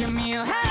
give me a hand.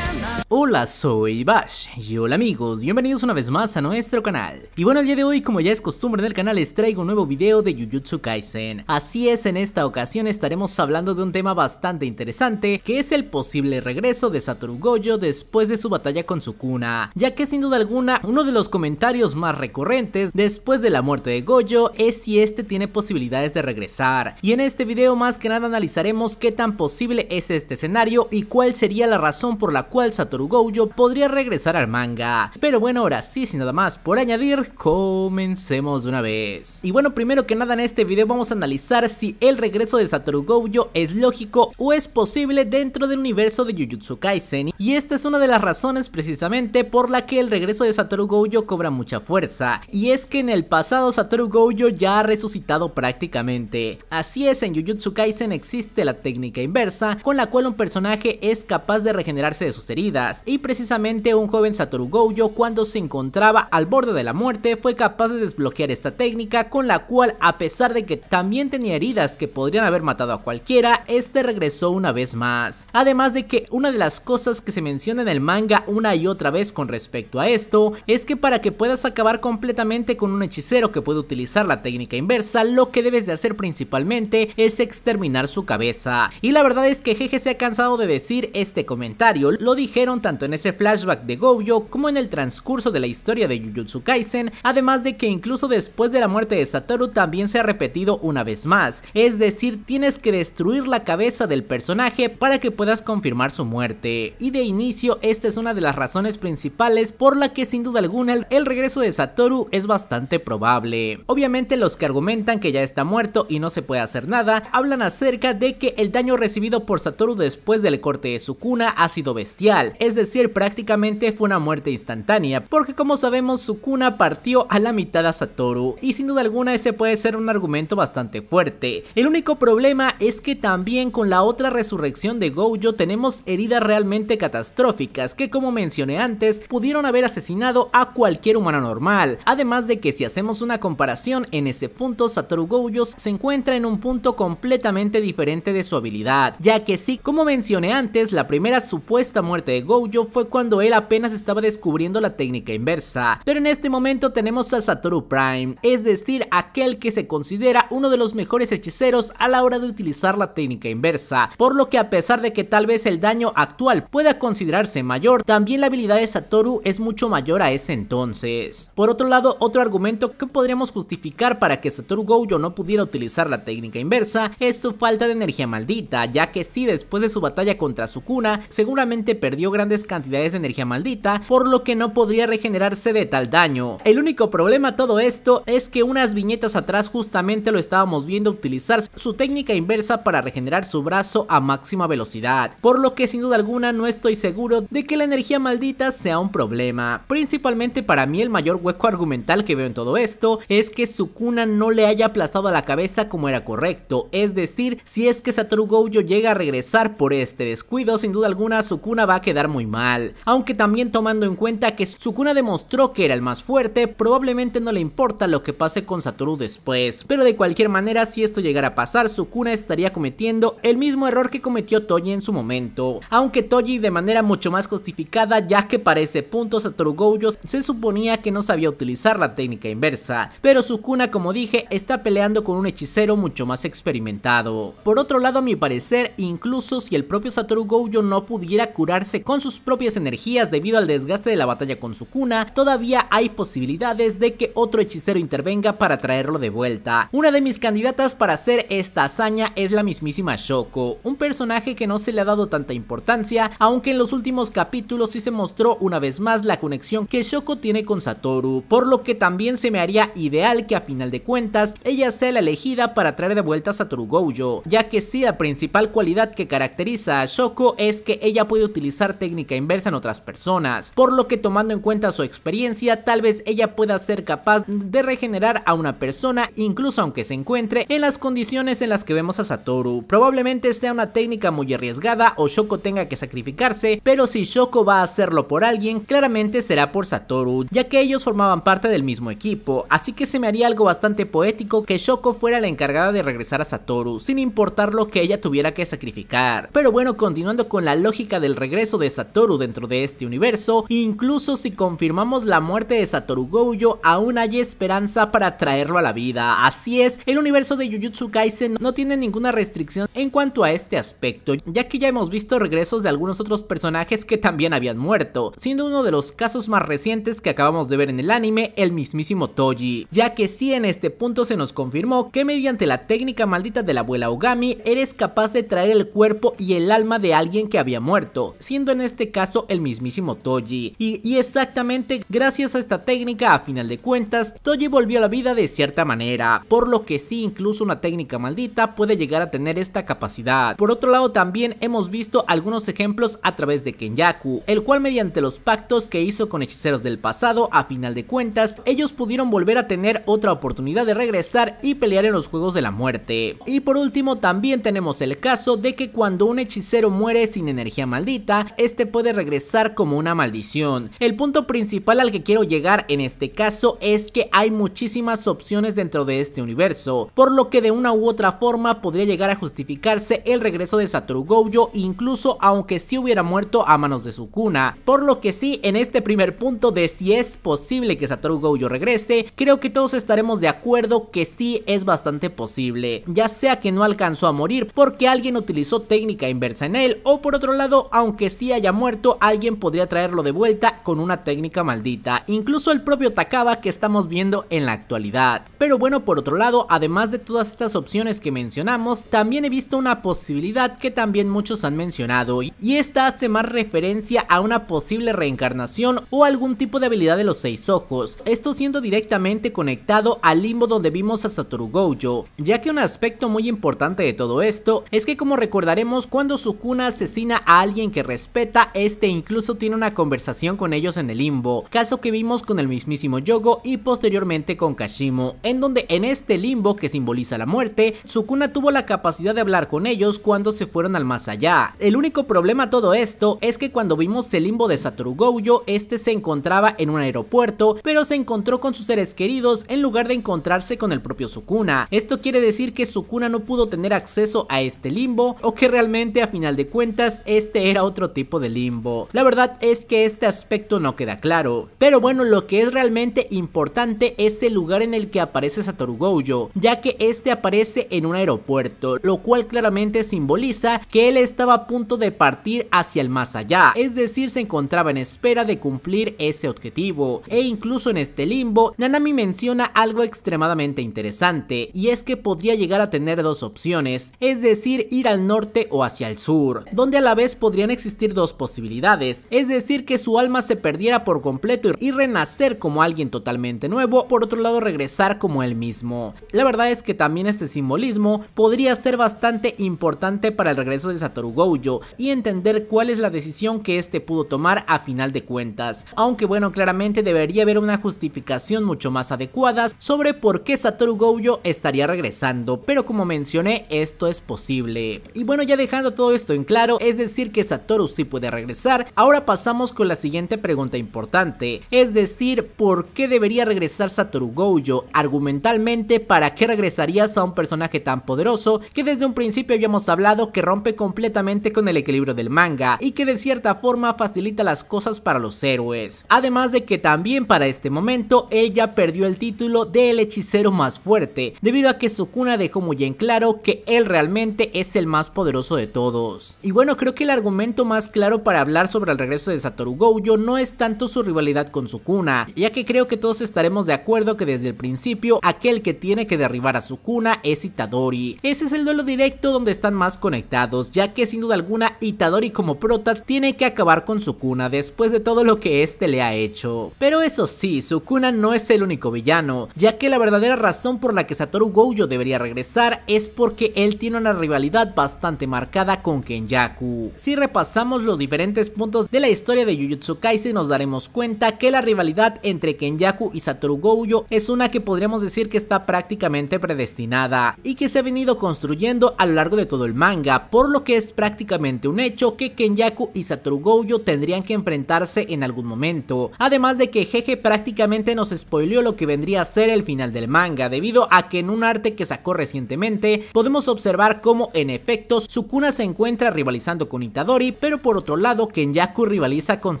Hola, soy Bash y hola amigos, bienvenidos una vez más a nuestro canal. Y bueno, el día de hoy, como ya es costumbre en el canal, les traigo un nuevo video de Jujutsu Kaisen. Así es, en esta ocasión estaremos hablando de un tema bastante interesante, que es el posible regreso de Satoru Gojo después de su batalla con Sukuna, ya que sin duda alguna, uno de los comentarios más recurrentes después de la muerte de Gojo es si este tiene posibilidades de regresar. Y en este video más que nada analizaremos qué tan posible es este escenario y cuál sería la razón por la cual Satoru Gojo podría regresar al manga. Pero bueno, ahora sí, sin nada más por añadir, comencemos de una vez. Y bueno, primero que nada en este video vamos a analizar si el regreso de Satoru Gojo es lógico o es posible dentro del universo de Jujutsu Kaisen. Y esta es una de las razones precisamente por la que el regreso de Satoru Gojo cobra mucha fuerza. Y es que en el pasado Satoru Gojo ya ha resucitado prácticamente. Así es, en Jujutsu Kaisen existe la técnica inversa con la cual un personaje es capaz de regenerarse de sus heridas. Y precisamente un joven Satoru Gojo cuando se encontraba al borde de la muerte fue capaz de desbloquear esta técnica con la cual a pesar de que también tenía heridas que podrían haber matado a cualquiera, este regresó una vez más. Además de que una de las cosas que se menciona en el manga una y otra vez con respecto a esto es que para que puedas acabar completamente con un hechicero que puede utilizar la técnica inversa, lo que debes de hacer principalmente es exterminar su cabeza. Y la verdad es que Jeje se ha cansado de decir este comentario, lo dijeron tanto en ese flashback de Gojo como en el transcurso de la historia de Jujutsu Kaisen, además de que incluso después de la muerte de Satoru también se ha repetido una vez más, es decir, tienes que destruir la cabeza del personaje para que puedas confirmar su muerte. Y de inicio esta es una de las razones principales por la que sin duda alguna el, el regreso de Satoru es bastante probable. Obviamente los que argumentan que ya está muerto y no se puede hacer nada, hablan acerca de que el daño recibido por Satoru después del corte de su cuna ha sido bestial, es decir, prácticamente fue una muerte instantánea, porque como sabemos Sukuna partió a la mitad a Satoru, y sin duda alguna ese puede ser un argumento bastante fuerte. El único problema es que también con la otra resurrección de Gojo tenemos heridas realmente catastróficas que como mencioné antes pudieron haber asesinado a cualquier humano normal, además de que si hacemos una comparación en ese punto Satoru Gojo se encuentra en un punto completamente diferente de su habilidad, ya que sí, como mencioné antes, la primera supuesta muerte de Gojo fue cuando él apenas estaba descubriendo la técnica inversa, pero en este momento tenemos a Satoru Prime, es decir, aquel que se considera uno de los mejores hechiceros a la hora de utilizar la técnica inversa, por lo que a pesar de que tal vez el daño actual pueda considerarse mayor, también la habilidad de Satoru es mucho mayor a ese entonces. Por otro lado, otro argumento que podríamos justificar para que Satoru Gojo no pudiera utilizar la técnica inversa es su falta de energía maldita, ya que si después de su batalla contra Sukuna, seguramente perdió grandes cantidades de energía maldita, por lo que no podría regenerarse de tal daño. El único problema a todo esto es que unas viñetas atrás justamente lo estábamos viendo utilizar su técnica inversa para regenerar su brazo a máxima velocidad, por lo que sin duda alguna no estoy seguro de que la energía maldita sea un problema. Principalmente para mí el mayor hueco argumental que veo en todo esto es que Sukuna no le haya aplastado a la cabeza como era correcto, es decir, si es que Satoru Gojo llega a regresar por este descuido, sin duda alguna Sukuna va a quedar muy mal, aunque también tomando en cuenta que Sukuna demostró que era el más fuerte, probablemente no le importa lo que pase con Satoru después, pero de cualquier manera si esto llegara a pasar, Sukuna estaría cometiendo el mismo error que cometió Toji en su momento, aunque Toji de manera mucho más justificada ya que para ese punto Satoru Gojo se suponía que no sabía utilizar la técnica inversa, pero Sukuna como dije está peleando con un hechicero mucho más experimentado. Por otro lado a mi parecer, incluso si el propio Satoru Gojo no pudiera curarse con sus propias energías debido al desgaste de la batalla con Sukuna, todavía hay posibilidades de que otro hechicero intervenga para traerlo de vuelta. Una de mis candidatas para hacer esta hazaña es la mismísima Shoko, un personaje que no se le ha dado tanta importancia, aunque en los últimos capítulos sí se mostró una vez más la conexión que Shoko tiene con Satoru, por lo que también se me haría ideal que a final de cuentas ella sea la elegida para traer de vuelta a Satoru Gojo, ya que sí la principal cualidad que caracteriza a Shoko es que ella puede utilizar técnicas técnica inversa en otras personas, por lo que tomando en cuenta su experiencia, tal vez ella pueda ser capaz de regenerar a una persona, incluso aunque se encuentre en las condiciones en las que vemos a Satoru. Probablemente sea una técnica muy arriesgada o Shoko tenga que sacrificarse, pero si Shoko va a hacerlo por alguien, claramente será por Satoru, ya que ellos formaban parte del mismo equipo, así que se me haría algo bastante poético que Shoko fuera la encargada de regresar a Satoru, sin importar lo que ella tuviera que sacrificar. Pero bueno, continuando con la lógica del regreso de Satoru dentro de este universo, incluso si confirmamos la muerte de Satoru Gojo, aún hay esperanza para traerlo a la vida. Así es, el universo de Jujutsu Kaisen no tiene ninguna restricción en cuanto a este aspecto, ya que ya hemos visto regresos de algunos otros personajes que también habían muerto, siendo uno de los casos más recientes que acabamos de ver en el anime el mismísimo Toji, ya que sí en este punto se nos confirmó que mediante la técnica maldita de la abuela Ogami eres capaz de traer el cuerpo y el alma de alguien que había muerto, siendo en este caso el mismísimo Toji, y, exactamente gracias a esta técnica a final de cuentas Toji volvió a la vida de cierta manera, por lo que sí incluso una técnica maldita puede llegar a tener esta capacidad. Por otro lado también hemos visto algunos ejemplos a través de Kenyaku, el cual mediante los pactos que hizo con hechiceros del pasado, a final de cuentas, ellos pudieron volver a tener otra oportunidad de regresar y pelear en los Juegos de la Muerte. Y por último también tenemos el caso de que cuando un hechicero muere sin energía maldita, este puede regresar como una maldición. El punto principal al que quiero llegar en este caso es que hay muchísimas opciones dentro de este universo, por lo que de una u otra forma podría llegar a justificarse el regreso de Satoru Gojo incluso aunque sí hubiera muerto a manos de Sukuna, por lo que sí en este primer punto de si es posible que Satoru Gojo regrese, creo que todos estaremos de acuerdo que sí es bastante posible, ya sea que no alcanzó a morir porque alguien utilizó técnica inversa en él o por otro lado aunque sí haya muerto alguien podría traerlo de vuelta con una técnica maldita, incluso el propio Takaba que estamos viendo en la actualidad. Pero bueno por otro lado además de todas estas opciones que mencionamos también he visto una posibilidad que también muchos han mencionado y esta hace más referencia a una posible reencarnación o algún tipo de habilidad de los seis ojos, esto siendo directamente conectado al limbo donde vimos a Satoru Gojo, ya que un aspecto muy importante de todo esto es que como recordaremos cuando Sukuna asesina a alguien que respeta, este incluso tiene una conversación con ellos en el limbo, caso que vimos con el mismísimo Yogo y posteriormente con Kashimo, en donde en este limbo que simboliza la muerte, Sukuna tuvo la capacidad de hablar con ellos cuando se fueron al más allá. El único problema a todo esto es que cuando vimos el limbo de Satoru Gojo, este se encontraba en un aeropuerto, pero se encontró con sus seres queridos en lugar de encontrarse con el propio Sukuna. Esto quiere decir que Sukuna no pudo tener acceso a este limbo o que realmente a final de cuentas este era otro tipo limbo. La verdad es que este aspecto no queda claro, pero bueno lo que es realmente importante es el lugar en el que aparece Satoru Gojo, ya que este aparece en un aeropuerto, lo cual claramente simboliza que él estaba a punto de partir hacia el más allá, es decir se encontraba en espera de cumplir ese objetivo, e incluso en este limbo Nanami menciona algo extremadamente interesante, y es que podría llegar a tener dos opciones, es decir ir al norte o hacia el sur, donde a la vez podrían existir dos posibilidades, es decir que su alma se perdiera por completo y renacer como alguien totalmente nuevo, por otro lado regresar como él mismo. La verdad es que también este simbolismo podría ser bastante importante para el regreso de Satoru Gojo y entender cuál es la decisión que este pudo tomar a final de cuentas, aunque bueno claramente debería haber una justificación mucho más adecuada sobre por qué Satoru Gojo estaría regresando, pero como mencioné esto es posible. Y bueno ya dejando todo esto en claro, es decir que Satoru sí puede regresar, ahora pasamos con la siguiente pregunta importante, es decir, ¿por qué debería regresar Satoru Gojo? Argumentalmente, ¿para qué regresarías a un personaje tan poderoso que desde un principio habíamos hablado que rompe completamente con el equilibrio del manga y que de cierta forma facilita las cosas para los héroes? Además de que también para este momento él ya perdió el título de el hechicero más fuerte, debido a que Sukuna dejó muy en claro que él realmente es el más poderoso de todos. Y bueno, creo que el argumento más claro para hablar sobre el regreso de Satoru Gojo no es tanto su rivalidad con Sukuna, ya que creo que todos estaremos de acuerdo que desde el principio aquel que tiene que derribar a Sukuna es Itadori. Ese es el duelo directo donde están más conectados, ya que sin duda alguna Itadori como prota tiene que acabar con Sukuna después de todo lo que este le ha hecho. Pero eso sí, Sukuna no es el único villano, ya que la verdadera razón por la que Satoru Gojo debería regresar es porque él tiene una rivalidad bastante marcada con Kenyaku. Si repasamos los diferentes puntos de la historia de Jujutsu Kaisen nos daremos cuenta que la rivalidad entre Kenyaku y Satoru Gojo es una que podríamos decir que está prácticamente predestinada y que se ha venido construyendo a lo largo de todo el manga, por lo que es prácticamente un hecho que Kenyaku y Satoru Gojo tendrían que enfrentarse en algún momento, además de que Jeje prácticamente nos spoileó lo que vendría a ser el final del manga, debido a que en un arte que sacó recientemente podemos observar cómo en efecto Sukuna se encuentra rivalizando con Itadori, pero por otro lado Kenyaku rivaliza con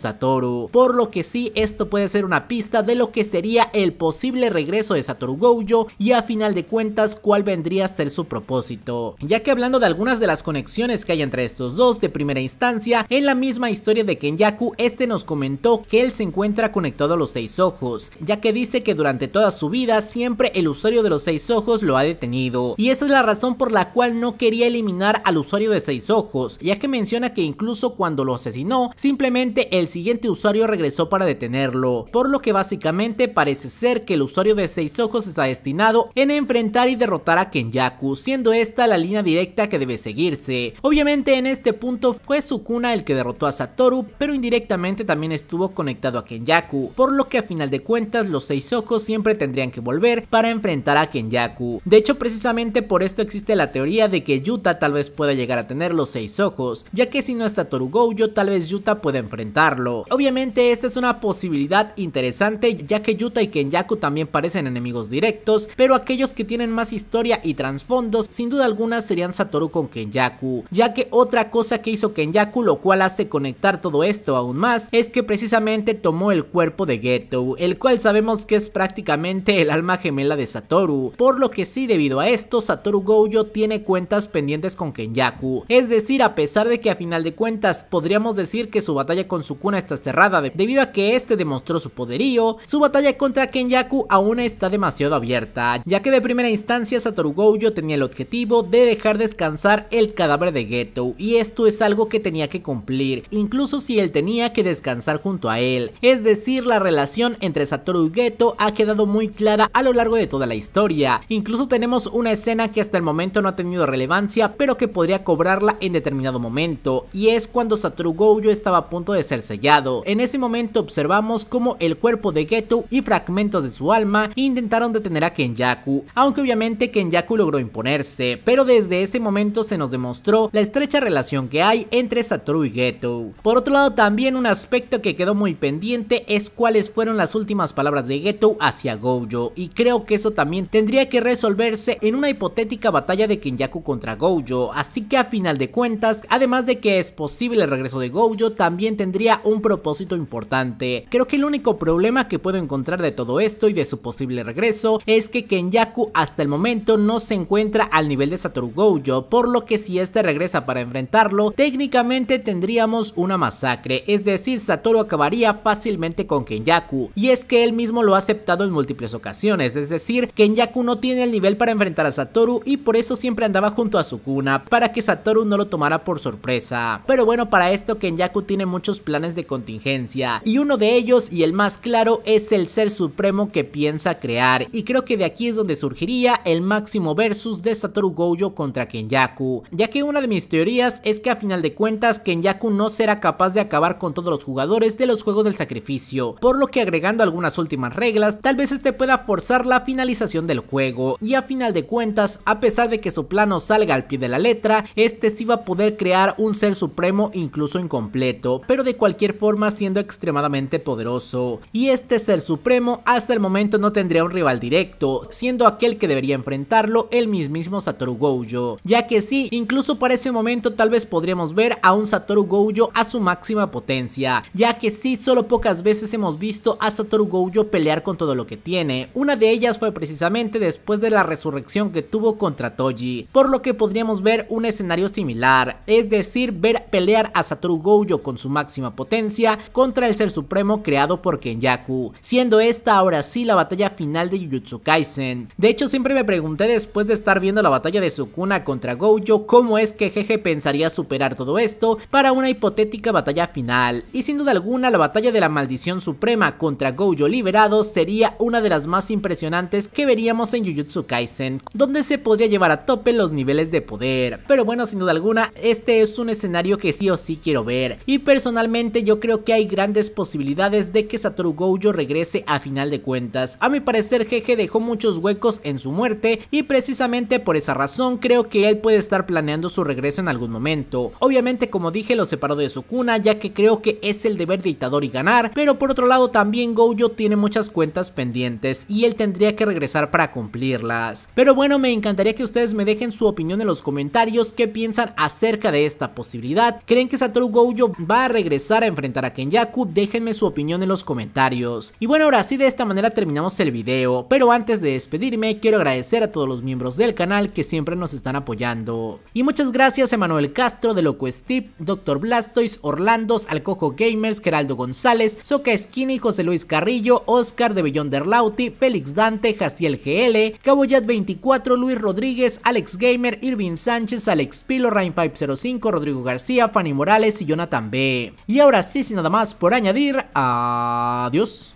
Satoru, por lo que sí esto puede ser una pista de lo que sería el posible regreso de Satoru Gojo y a final de cuentas cuál vendría a ser su propósito, ya que hablando de algunas de las conexiones que hay entre estos dos de primera instancia, en la misma historia de Kenyaku este nos comentó que él se encuentra conectado a los seis ojos, ya que dice que durante toda su vida siempre el usuario de los seis ojos lo ha detenido, y esa es la razón por la cual no quería eliminar al usuario de seis ojos, ya que menciona que incluso cuando lo asesinó, simplemente el siguiente usuario regresó para detenerlo, por lo que básicamente parece ser que el usuario de seis ojos está destinado en enfrentar y derrotar a Kenyaku, siendo esta la línea directa que debe seguirse. Obviamente en este punto fue Sukuna el que derrotó a Satoru, pero indirectamente también estuvo conectado a Kenyaku, por lo que a final de cuentas los seis ojos siempre tendrían que volver para enfrentar a Kenyaku. De hecho precisamente por esto existe la teoría de que Yuta tal vez pueda llegar a tener los seis ojos, ya que si no está Toru Tal vez Yuta pueda enfrentarlo. Obviamente esta es una posibilidad interesante ya que Yuta y Kenyaku también parecen enemigos directos, pero aquellos que tienen más historia y trasfondos sin duda alguna serían Satoru con Kenyaku, ya que otra cosa que hizo Kenyaku lo cual hace conectar todo esto aún más es que precisamente tomó el cuerpo de Geto, el cual sabemos que es prácticamente el alma gemela de Satoru, por lo que sí debido a esto Satoru Gojo tiene cuentas pendientes con Kenyaku, es decir a pesar de que a final de cuentas podríamos decir que su batalla con Sukuna está cerrada debido a que este demostró su poderío, su batalla contra Kenyaku aún está demasiado abierta, ya que de primera instancia Satoru Gojo tenía el objetivo de dejar descansar el cadáver de Geto y esto es algo que tenía que cumplir, incluso si él tenía que descansar junto a él, es decir la relación entre Satoru y Geto ha quedado muy clara a lo largo de toda la historia, incluso tenemos una escena que hasta el momento no ha tenido relevancia pero que podría cobrarla en determinado momento y es cuando Satoru Gojo estaba a punto de ser sellado, en ese momento observamos como el cuerpo de Geto y fragmentos de su alma intentaron detener a Kenyaku, aunque obviamente Kenyaku logró imponerse, pero desde ese momento se nos demostró la estrecha relación que hay entre Satoru y Geto. Por otro lado también un aspecto que quedó muy pendiente es cuáles fueron las últimas palabras de Geto hacia Gojo y creo que eso también tendría que resolverse en una hipotética batalla de Kenyaku contra Gojo, así que a final de cuentas, además de que es posible regreso de Gojo, también tendría un propósito importante. Creo que el único problema que puedo encontrar de todo esto y de su posible regreso es que Kenyaku hasta el momento no se encuentra al nivel de Satoru Gojo, por lo que si este regresa para enfrentarlo, técnicamente tendríamos una masacre, es decir, Satoru acabaría fácilmente con Kenyaku, y es que él mismo lo ha aceptado en múltiples ocasiones, es decir, Kenyaku no tiene el nivel para enfrentar a Satoru y por eso siempre andaba junto a Sukuna, para que Satoru no lo tomara por sorpresa. Pero bueno, para esto Kenyaku tiene muchos planes de contingencia, y uno de ellos y el más claro es el ser supremo que piensa crear, y creo que de aquí es donde surgiría el máximo versus de Satoru Gojo contra Kenyaku, ya que una de mis teorías es que a final de cuentas Kenyaku no será capaz de acabar con todos los jugadores de los juegos del sacrificio, por lo que agregando algunas últimas reglas, tal vez este pueda forzar la finalización del juego, y a final de cuentas, a pesar de que su plano salga al pie de la letra, este sí va a poder crear un ser supremo incluso incompleto, pero de cualquier forma siendo extremadamente poderoso, y este ser supremo hasta el momento no tendría un rival directo, siendo aquel que debería enfrentarlo el mismísimo Satoru Gojo, ya que sí, incluso para ese momento tal vez podríamos ver a un Satoru Gojo a su máxima potencia, ya que sí, solo pocas veces hemos visto a Satoru Gojo pelear con todo lo que tiene, una de ellas fue precisamente después de la resurrección que tuvo contra Toji, por lo que podríamos ver un escenario similar, es decir, ver pelear a Satoru Gojo con su máxima potencia contra el ser supremo creado por Kenyaku, siendo esta ahora sí la batalla final de Jujutsu Kaisen. De hecho, siempre me pregunté después de estar viendo la batalla de Sukuna contra Gojo cómo es que Jeje pensaría superar todo esto para una hipotética batalla final, y sin duda alguna la batalla de la maldición suprema contra Gojo liberado sería una de las más impresionantes que veríamos en Jujutsu Kaisen, donde se podría llevar a tope los niveles de poder. Pero bueno, sin duda alguna, este es un escenario que sí o sí quiero ver. Y personalmente yo creo que hay grandes posibilidades de que Satoru Gojo regrese a final de cuentas. A mi parecer Jeje dejó muchos huecos en su muerte y precisamente por esa razón creo que él puede estar planeando su regreso en algún momento. Obviamente como dije lo separó de su cuna ya que creo que es el deber de Itadori ganar, pero por otro lado también Gojo tiene muchas cuentas pendientes y él tendría que regresar para cumplirlas. Pero bueno, me encantaría que ustedes me dejen su opinión en los comentarios, qué piensan acerca de esta posibilidad. ¿Creen que Satoru Gojo va a regresar a enfrentar a Kenyaku? Déjenme su opinión en los comentarios. Y bueno, ahora sí de esta manera terminamos el video, pero antes de despedirme quiero agradecer a todos los miembros del canal que siempre nos están apoyando. Y muchas gracias a Manuel Castro de Loco Steve, Dr. Blastoise, Orlandos, Alcojo Gamers, Geraldo González, Soca Skinny, José Luis Carrillo, Oscar de Beyonder Lauti, Félix Dante, Jaciel GL, Caboyat24, Luis Rodríguez, Alex Gamer, Irving Sánchez, Alex Pilo, Rain505, Rodrigo García, Fanny Morales y Jonathan B. Y ahora sí, sin nada más por añadir, adiós.